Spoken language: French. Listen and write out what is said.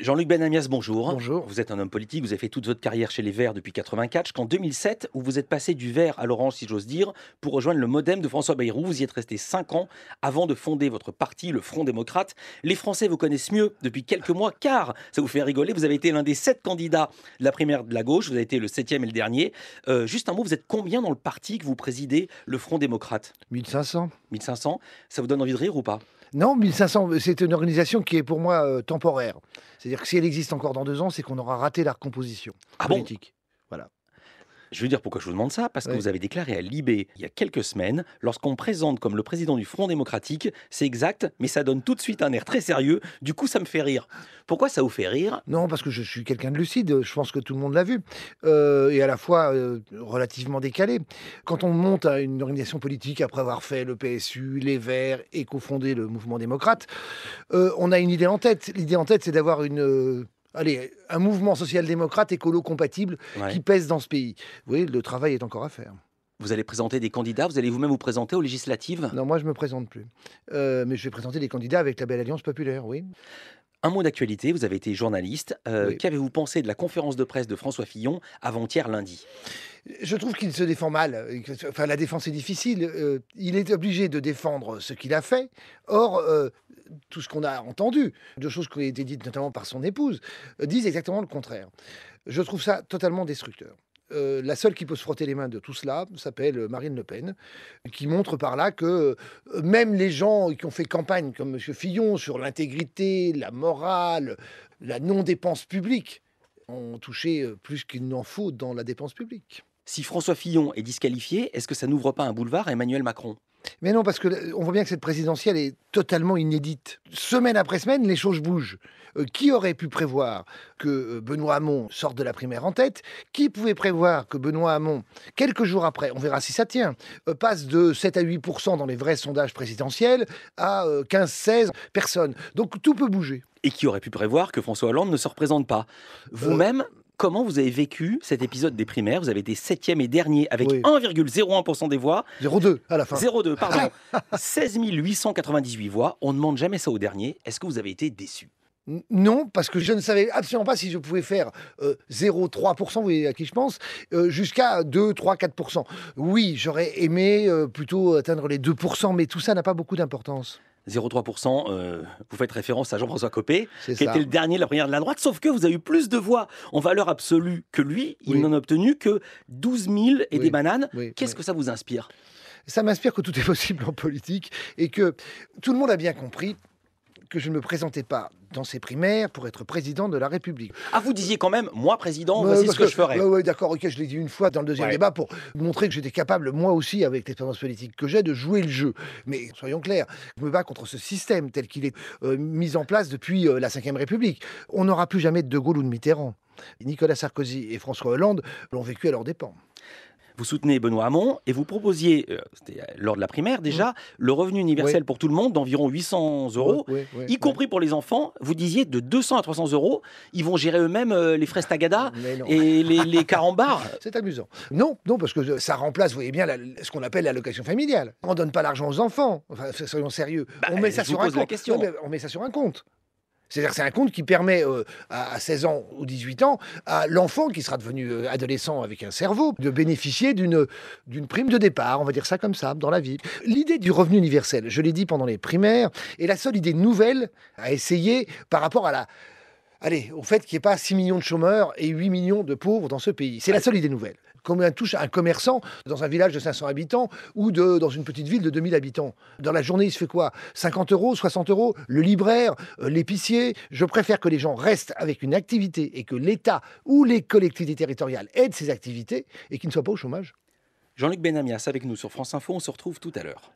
Jean-Luc Benamias, bonjour. Bonjour. Vous êtes un homme politique, vous avez fait toute votre carrière chez les Verts depuis 84, jusqu'en 2007, où vous êtes passé du Vert à l'Orange, si j'ose dire, pour rejoindre le Modem de François Bayrou. Vous y êtes resté 5 ans avant de fonder votre parti, le Front démocrate. Les Français vous connaissent mieux depuis quelques mois, car, ça vous fait rigoler, vous avez été l'un des sept candidats de la primaire de la gauche, vous avez été le septième et le dernier. Euh, juste un mot, vous êtes combien dans le parti que vous présidez, le Front démocrate? 1500 1500, ça vous donne envie de rire ou pas? Non, 1500, c'est une organisation qui est pour moi euh, temporaire. C'est-à-dire que si elle existe encore dans deux ans, c'est qu'on aura raté la recomposition Ah bon? politique. voilà. Je veux dire pourquoi je vous demande ça, parce que vous avez déclaré à Libé il y a quelques semaines, lorsqu'on me présente comme le président du Front démocratique, c'est exact, mais ça donne tout de suite un air très sérieux, du coup ça me fait rire. Pourquoi ça vous fait rire? Non, parce que je suis quelqu'un de lucide, je pense que tout le monde l'a vu, euh, et à la fois euh, relativement décalé. Quand on monte à une organisation politique après avoir fait le PSU, les Verts et cofondé le mouvement démocrate, euh, on a une idée en tête. L'idée en tête, c'est d'avoir une... Allez, un mouvement social-démocrate écolo-compatible Ouais. qui pèse dans ce pays. Vous voyez, le travail est encore à faire. Vous allez présenter des candidats, vous allez vous-même vous présenter aux législatives? Non, moi, je me présente plus. Euh, mais je vais présenter des candidats avec la Belle Alliance Populaire, oui. Un mot d'actualité, vous avez été journaliste. Euh, Oui. Qu'avez-vous pensé de la conférence de presse de François Fillon avant-hier lundi? Je trouve qu'il se défend mal. que- Enfin, la défense est difficile. Euh, il est obligé de défendre ce qu'il a fait. Or, euh, tout ce qu'on a entendu, de choses qui ont été dites notamment par son épouse, euh, disent exactement le contraire. Je trouve ça totalement destructeur. Euh, la seule qui peut se frotter les mains de tout cela s'appelle Marine Le Pen, qui montre par là que euh, même les gens qui ont fait campagne, comme M. Fillon, sur l'intégrité, la morale, la non-dépense publique, ont touché euh, plus qu'il n'en faut dans la dépense publique. Si François Fillon est disqualifié, est-ce que ça n'ouvre pas un boulevard à Emmanuel Macron? Mais non, parce que euh, on voit bien que cette présidentielle est totalement inédite. Semaine après semaine, les choses bougent. Euh, qui aurait pu prévoir que euh, Benoît Hamon sorte de la primaire en tête? Qui pouvait prévoir que Benoît Hamon, quelques jours après, on verra si ça tient, euh, passe de 7 à 8% dans les vrais sondages présidentiels à 15-16 personnes? Donc tout peut bouger. Et qui aurait pu prévoir que François Hollande ne se représente pas? Vous-même, comment vous avez vécu cet épisode des primaires? Vous avez été septième et dernier avec Oui. 1,01% des voix. 0,2 à la fin. 0,2, pardon. 16 898 voix. On ne demande jamais ça au dernier. Est-ce que vous avez été déçu? Non, parce que je ne savais absolument pas si je pouvais faire euh, 0,3%, vous voyez à qui je pense, euh, jusqu'à 2, 3, 4%. Oui, j'aurais aimé euh, plutôt atteindre les 2%, mais tout ça n'a pas beaucoup d'importance. 0,3%, euh, vous faites référence à Jean-François Copé, qui ça. était le dernier de la première de la droite, sauf que vous avez eu plus de voix en valeur absolue que lui. Il Oui. n'en a obtenu que 12 000 et Oui. des bananes. Oui, Qu'est-ce que ça vous inspire? Ça m'inspire que tout est possible en politique et que tout le monde a bien compris que je ne me présentais pas dans ces primaires pour être président de la République. Ah, vous disiez quand même, moi président, voici ce que, je ferais. ouais, d'accord, ok, je l'ai dit une fois dans le deuxième Ouais. débat pour montrer que j'étais capable, moi aussi, avec l'expérience politique que j'ai, de jouer le jeu. Mais soyons clairs, je me bats contre ce système tel qu'il est euh, mis en place depuis euh, la Ve République. On n'aura plus jamais de De Gaulle ou de Mitterrand. Nicolas Sarkozy et François Hollande l'ont vécu à leurs dépens. Vous soutenez Benoît Hamon et vous proposiez, euh, c'était lors de la primaire déjà, le revenu universel Oui. pour tout le monde d'environ 800 euros. Y compris pour les enfants, vous disiez de 200 à 300 euros, ils vont gérer eux-mêmes euh, les frais Tagada non. et les, les carambars. C'est amusant. Non, non, parce que ça remplace, vous voyez bien, la- ce qu'on appelle l'allocation familiale. On donne pas l'argent aux enfants. Enfin, soyons sérieux. Bah, on met ça je sur vous un pose la compte. question. Ouais, mais on met ça sur un compte. C'est-à-dire c'est un compte qui permet euh, à à 16 ans ou 18 ans à l'enfant qui sera devenu euh, adolescent avec un cerveau de bénéficier d'une d'une prime de départ, on va dire ça comme ça, dans la vie. L'idée du revenu universel, je l'ai dit pendant les primaires, est la seule idée nouvelle à essayer par rapport à la Allez, au fait qu'il n'y ait pas 6 millions de chômeurs et 8 millions de pauvres dans ce pays. C'est la seule idée nouvelle. Combien touche un commerçant dans un village de 500 habitants ou dans une petite ville de 2000 habitants Dans la journée, il se fait quoi? 50 euros, 60 euros? Le libraire, euh, l'épicier? Je préfère que les gens restent avec une activité et que l'État ou les collectivités territoriales aident ces activités et qu'ils ne soient pas au chômage. Jean-Luc Benamias avec nous sur France Info, on se retrouve tout à l'heure.